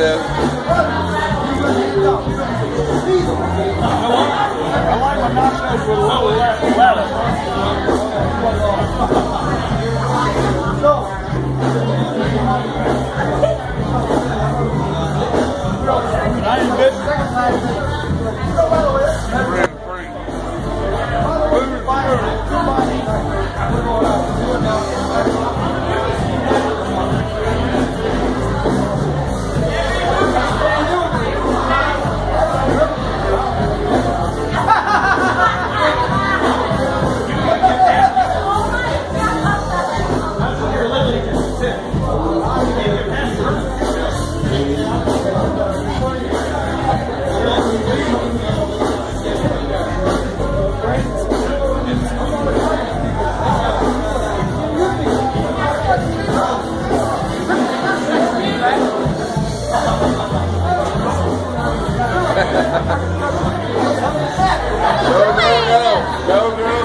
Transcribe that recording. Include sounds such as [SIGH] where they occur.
there. I [LAUGHS] go, go, go. Go, go.